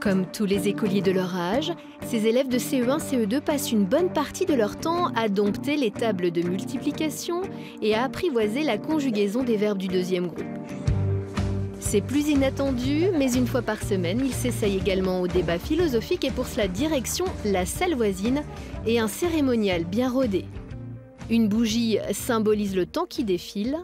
Comme tous les écoliers de leur âge, ces élèves de CE1, CE2 passent une bonne partie de leur temps à dompter les tables de multiplication et à apprivoiser la conjugaison des verbes du deuxième groupe. C'est plus inattendu, mais une fois par semaine, ils s'essayent également au débat philosophique et pour cela direction la salle voisine et un cérémonial bien rodé. Une bougie symbolise le temps qui défile,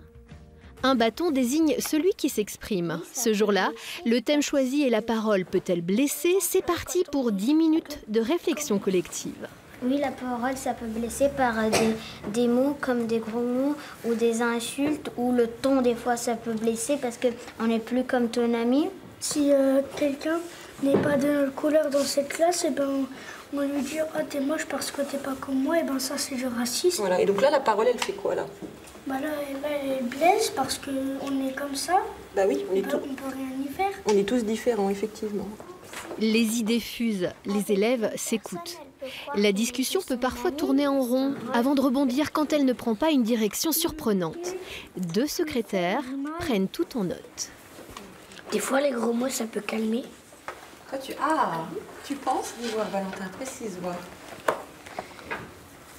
un bâton désigne celui qui s'exprime. Ce jour-là, le thème choisi est la parole peut-elle blesser? C'est parti pour 10 minutes de réflexion collective. Oui, la parole, ça peut blesser par des, des, mots comme des gros mots ou des insultes, ou le ton, des fois, ça peut blesser parce qu'on n'est plus comme ton ami. Si euh, quelqu'un n'est pas de notre couleur dans cette classe, et eh ben, on lui dire Ah, t'es moche parce que t'es pas comme moi, et ben ça, c'est du racisme. Voilà, et donc là, la parole, elle fait quoi là? Bah là, elle blesse parce qu'on est comme ça. Bah oui, on est tous. On peut rien y faire. On est tous différents, effectivement. Les idées fusent, les élèves s'écoutent. La discussion peut parfois tourner en rond avant de rebondir quand elle ne prend pas une direction surprenante. Deux secrétaires prennent tout en note. Des fois, les gros mots, ça peut calmer. Toi, tu... Ah, tu penses voir, Valentin, précise-moi.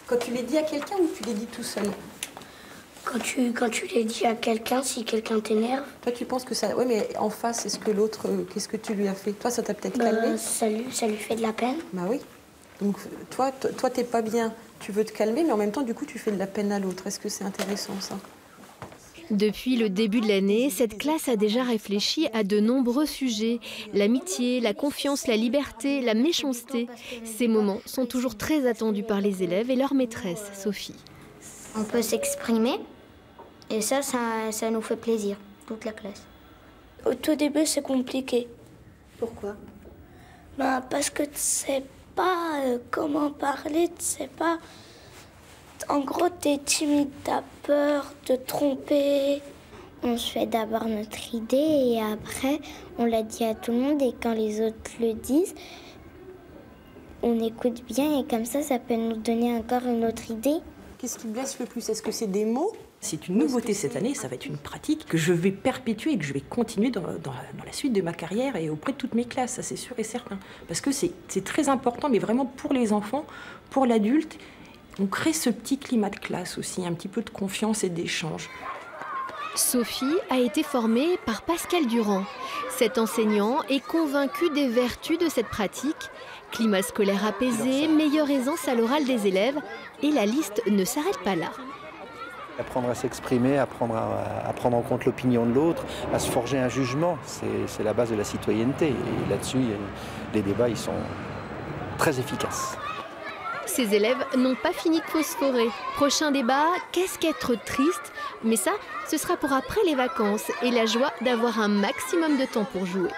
Quand tu les dis à quelqu'un ou tu les dis tout seul? Quand tu, quand tu les dis à quelqu'un, si quelqu'un t'énerve. Toi, tu penses que ça. Oui, mais en face, est-ce que l'autre. Euh, qu'est-ce que tu lui as fait? Toi, ça t'a peut-être bah, calmé? ça lui, ça lui fait de la peine. Bah oui. Donc, toi, toi, t'es pas bien. Tu veux te calmer, mais en même temps, du coup, tu fais de la peine à l'autre. Est-ce que c'est intéressant, ça? Depuis le début de l'année, cette classe a déjà réfléchi à de nombreux sujets. L'amitié, la confiance, la liberté, la méchanceté. Ces moments sont toujours très attendus par les élèves et leur maîtresse, Sophie. On peut s'exprimer, et ça, ça, nous fait plaisir, toute la classe. Au tout début, c'est compliqué. Pourquoi? Ben, Parce que tu sais pas euh, comment parler, tu sais pas. En gros, tu es timide, tu as peur de tromper. On se fait d'abord notre idée et après, on l'a dit à tout le monde et quand les autres le disent, on écoute bien et comme ça, ça peut nous donner encore une autre idée. Qu'est-ce qui blesse le plus? Est-ce que c'est des mots? C'est une nouveauté cette année, ça va être une pratique que je vais perpétuer et que je vais continuer dans, la, suite de ma carrière et auprès de toutes mes classes, ça c'est sûr et certain. Parce que c'est très important, mais vraiment pour les enfants, pour l'adulte, on crée ce petit climat de classe aussi, un petit peu de confiance et d'échange. Sophie a été formée par Pascal Durand. Cet enseignant est convaincu des vertus de cette pratique. Climat scolaire apaisé, meilleure aisance à l'oral des élèves, et la liste ne s'arrête pas là. Apprendre à s'exprimer, apprendre à, prendre en compte l'opinion de l'autre, à se forger un jugement, c'est la base de la citoyenneté. Et là-dessus, les débats ils sont très efficaces. Ces élèves n'ont pas fini de phosphorer. Prochain débat, qu'est-ce qu'être triste? Mais ça, ce sera pour après les vacances et la joie d'avoir un maximum de temps pour jouer.